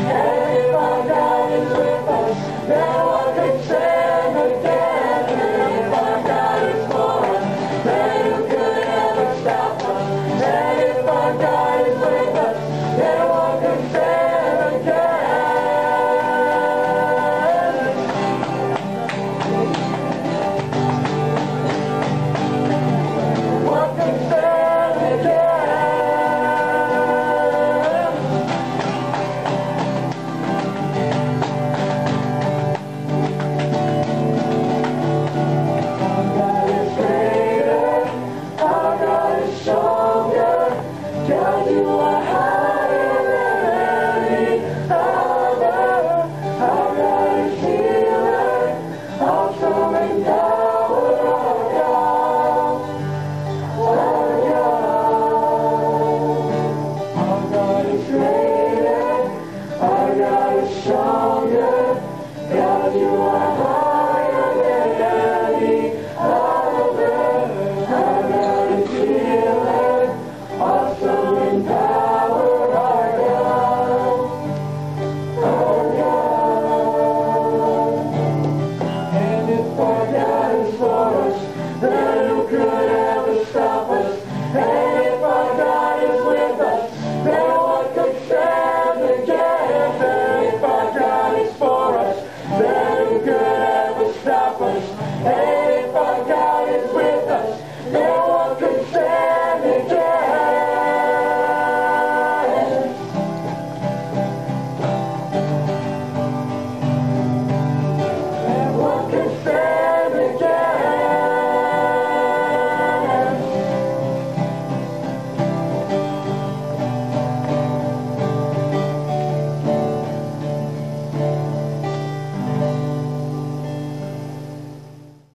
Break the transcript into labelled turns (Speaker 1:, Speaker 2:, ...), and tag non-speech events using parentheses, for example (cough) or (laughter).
Speaker 1: stronger. (laughs) African family.